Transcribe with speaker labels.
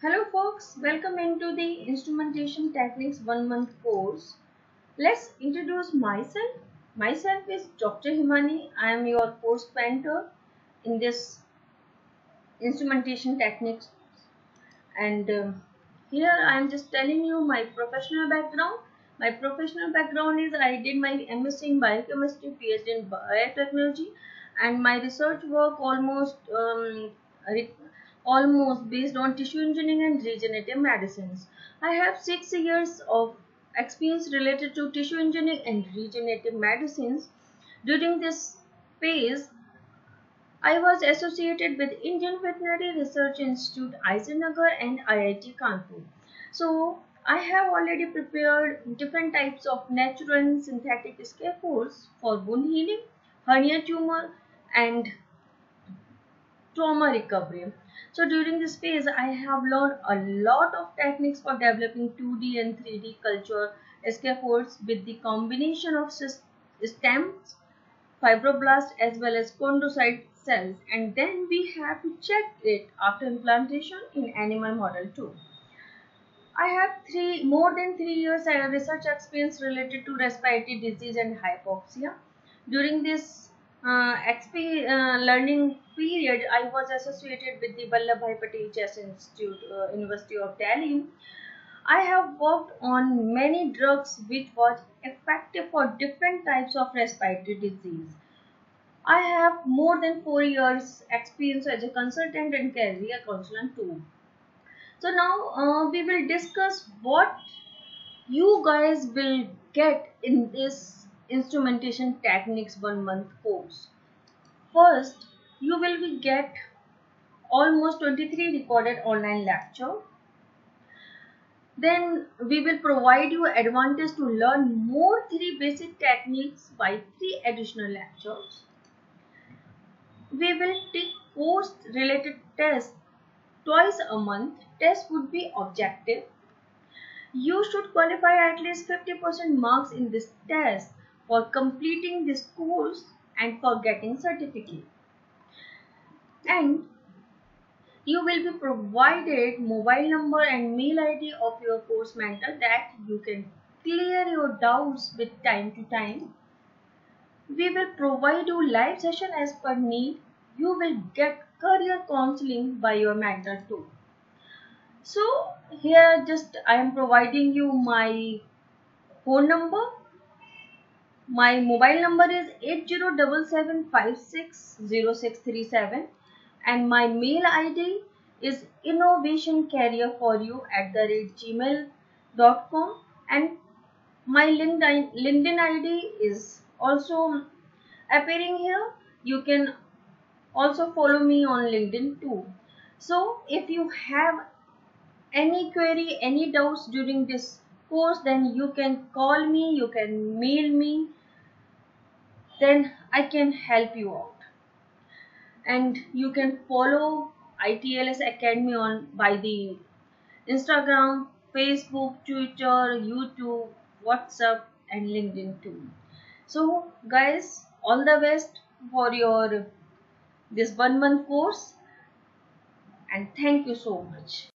Speaker 1: Hello folks, welcome into the Instrumentation Techniques 1 month course. Let's introduce myself. Myself is Dr. Himani. I am your course mentor in this Instrumentation Techniques and uh, here I am just telling you my professional background. My professional background is I did my MSc in Biochemistry, PhD in Biotechnology and my research work almost um, almost based on tissue engineering and regenerative medicines. I have six years of experience related to tissue engineering and regenerative medicines. During this phase, I was associated with Indian Veterinary Research Institute, Nagar and IIT Kanpur. So, I have already prepared different types of natural and synthetic scaffolds for wound healing, hernia tumor and trauma recovery. So during this phase, I have learned a lot of techniques for developing 2D and 3D culture scaffolds with the combination of stems, fibroblasts as well as chondrocyte cells and then we have to check it after implantation in animal model too. I have three more than three years of research experience related to respiratory disease and hypoxia. During this uh, XP uh, learning period, I was associated with the Vallabhbhai Patel Chest Institute, uh, University of Delhi. I have worked on many drugs which was effective for different types of respiratory disease. I have more than four years experience as a consultant and career consultant too. So now uh, we will discuss what you guys will get in this instrumentation techniques one month course. First, you will get almost 23 recorded online lecture. Then we will provide you advantage to learn more three basic techniques by three additional lectures. We will take post related tests twice a month. Test would be objective. You should qualify at least 50% marks in this test for completing this course and for getting certificate. And you will be provided mobile number and mail ID of your course mentor that you can clear your doubts with time to time. We will provide you live session as per need. You will get career counseling by your mentor too. So here just I am providing you my phone number my mobile number is 8077560637 and my mail ID is innovationcarrier4you at the rate gmail.com and my LinkedIn, LinkedIn ID is also appearing here. You can also follow me on LinkedIn too. So if you have any query, any doubts during this course, then you can call me, you can mail me then I can help you out. And you can follow ITLS Academy on by the Instagram, Facebook, Twitter, YouTube, WhatsApp and LinkedIn too. So guys, all the best for your this one month course and thank you so much.